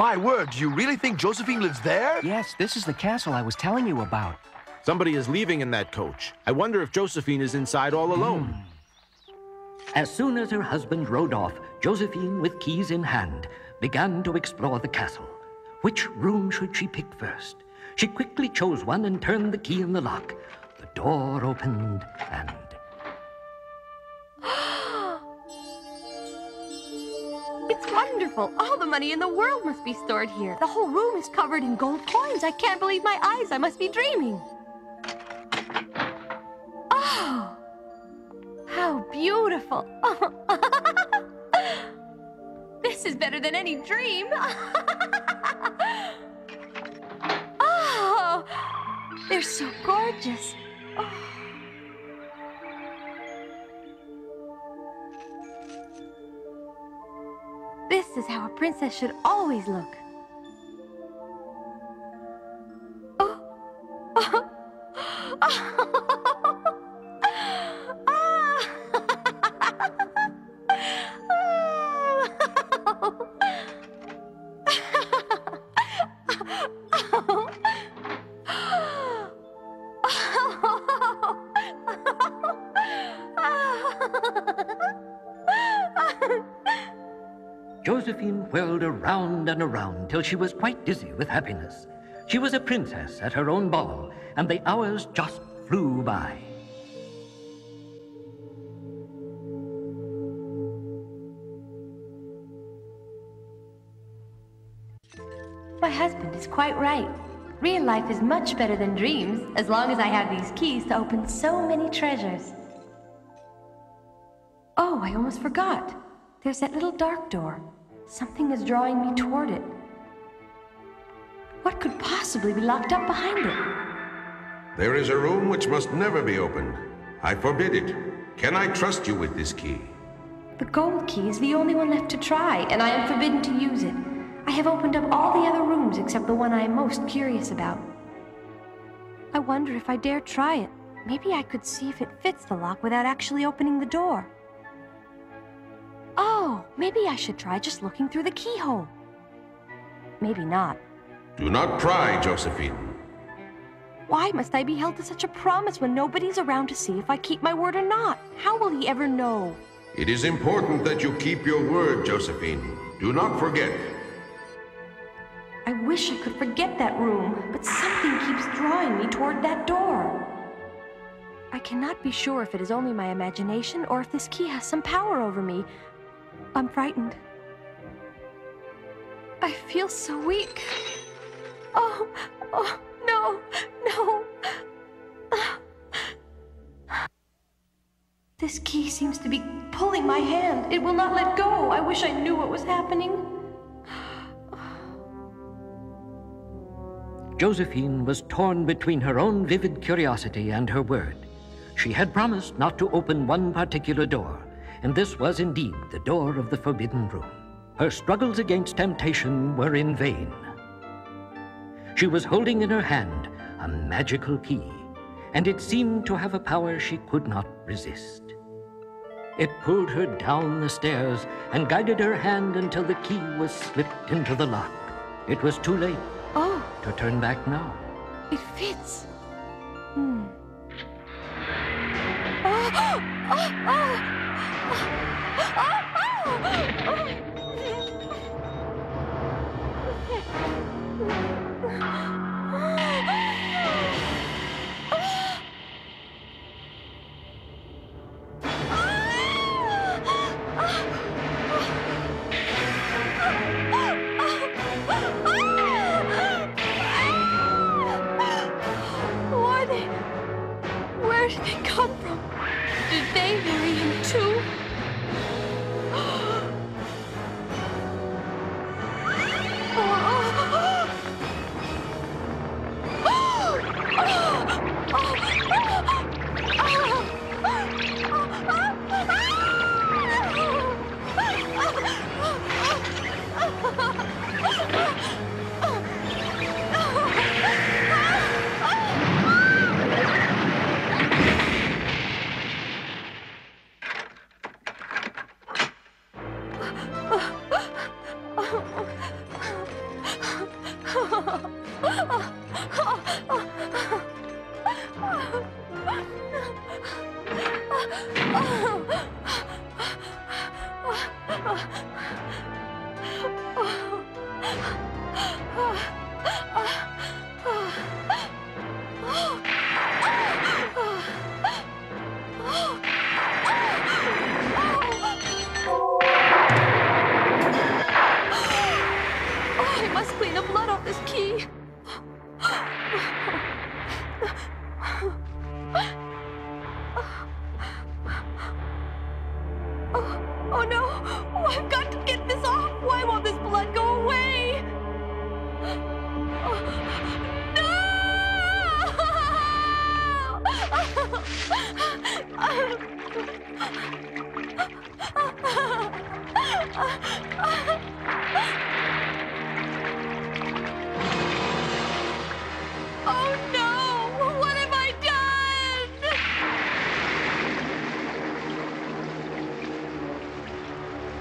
My word, do you really think Josephine lives there? Yes, this is the castle I was telling you about. Somebody is leaving in that coach. I wonder if Josephine is inside all alone. Hmm. As soon as her husband rode off, Josephine, with keys in hand, began to explore the castle. Which room should she pick first? She quickly chose one and turned the key in the lock. The door opened, and wonderful. All the money in the world must be stored here. The whole room is covered in gold coins. I can't believe my eyes. I must be dreaming. Oh, how beautiful. this is better than any dream. oh, they're so gorgeous. Oh. Is how a princess should always look. Around and around till she was quite dizzy with happiness. She was a princess at her own ball, and the hours just flew by. My husband is quite right. Real life is much better than dreams, as long as I have these keys to open so many treasures. Oh, I almost forgot. There's that little dark door. Something is drawing me toward it. What could possibly be locked up behind it? There is a room which must never be opened. I forbid it. Can I trust you with this key? The gold key is the only one left to try, and I am forbidden to use it. I have opened up all the other rooms except the one I am most curious about. I wonder if I dare try it. Maybe I could see if it fits the lock without actually opening the door. Oh, maybe I should try just looking through the keyhole. Maybe not. Do not pry, Josephine. Why must I be held to such a promise when nobody's around to see if I keep my word or not? How will he ever know? It is important that you keep your word, Josephine. Do not forget. I wish I could forget that room, but something keeps drawing me toward that door. I cannot be sure if it is only my imagination or if this key has some power over me. I'm frightened. I feel so weak. Oh, oh, no, no. This key seems to be pulling my hand. It will not let go. I wish I knew what was happening. Josephine was torn between her own vivid curiosity and her word. She had promised not to open one particular door, and this was indeed the door of the forbidden room. Her struggles against temptation were in vain. She was holding in her hand a magical key, and it seemed to have a power she could not resist. It pulled her down the stairs and guided her hand until the key was slipped into the lock. It was too late Oh, to turn back now. it fits. Hmm. Oh, oh, oh, Who Oh! Oh, clean the blood off this key.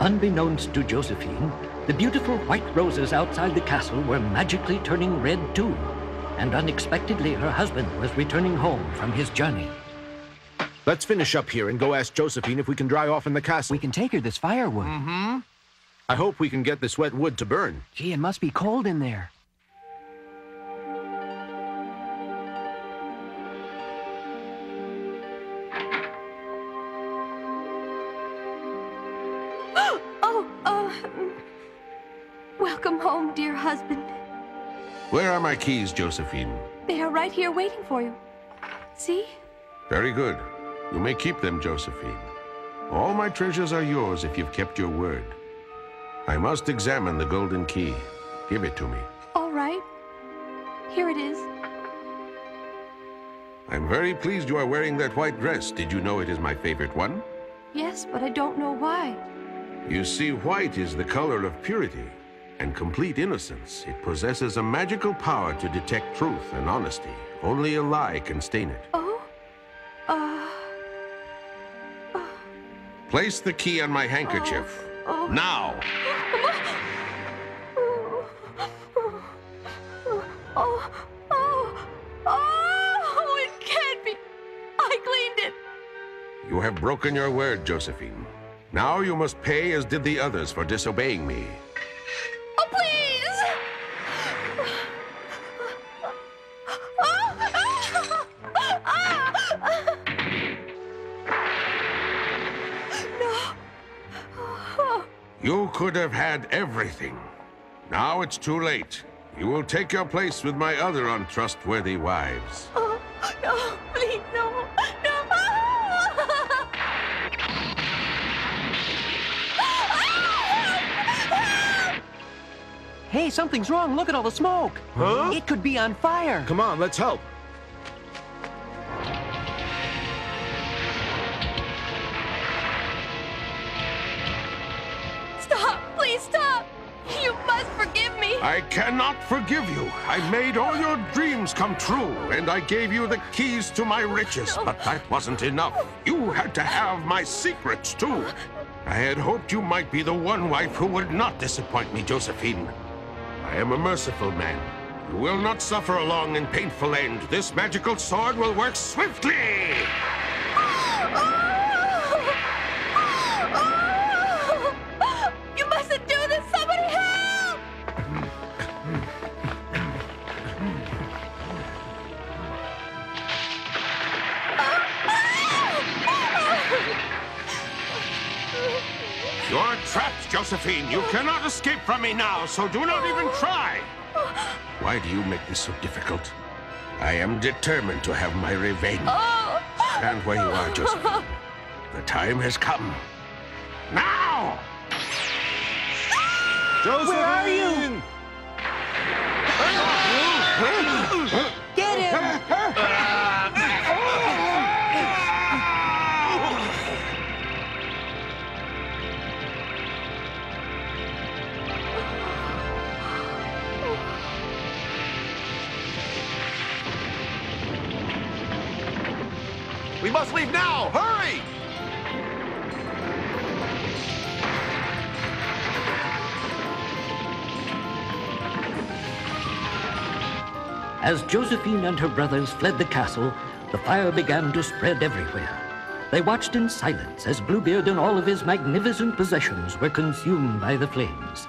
Unbeknownst to Josephine, the beautiful white roses outside the castle were magically turning red too. And unexpectedly, her husband was returning home from his journey. Let's finish up here and go ask Josephine if we can dry off in the castle. We can take her this firewood. Mm-hmm. I hope we can get this wet wood to burn. Gee, it must be cold in there. Oh, uh. Welcome home, dear husband. Where are my keys, Josephine? They are right here waiting for you. See? Very good. You may keep them, Josephine. All my treasures are yours if you've kept your word. I must examine the golden key. Give it to me. All right. Here it is. I'm very pleased you are wearing that white dress. Did you know it is my favorite one? Yes, but I don't know why. You see, white is the color of purity and complete innocence. It possesses a magical power to detect truth and honesty. Only a lie can stain it. Oh? Place the key on my handkerchief. Oh. Now! Oh, oh, oh, it can't be. I cleaned it. You have broken your word, Josephine. Now you must pay as did the others for disobeying me. You could have had everything. Now it's too late. You will take your place with my other untrustworthy wives. Oh, no, please, no. No. Hey, something's wrong. Look at all the smoke. Huh? It could be on fire. Come on, let's help. I cannot forgive you. I made all your dreams come true, and I gave you the keys to my riches, but that wasn't enough. You had to have my secrets, too. I had hoped you might be the one wife who would not disappoint me, Josephine. I am a merciful man. You will not suffer a long and painful end. This magical sword will work swiftly! Oh! Josephine. You cannot escape from me now, so do not even try. Why do you make this so difficult? I am determined to have my revenge. Stand where you are, Josephine. The time has come. Now! Josephine! Where are you? Get him! Must leave now! Hurry! As Josephine and her brothers fled the castle, the fire began to spread everywhere. They watched in silence as Bluebeard and all of his magnificent possessions were consumed by the flames.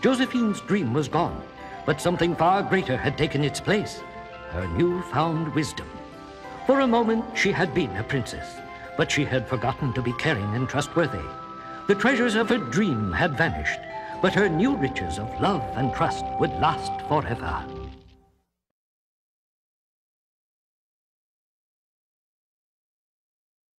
Josephine's dream was gone, but something far greater had taken its place her newfound wisdom. For a moment, she had been a princess, but she had forgotten to be caring and trustworthy. The treasures of her dream had vanished, but her new riches of love and trust would last forever.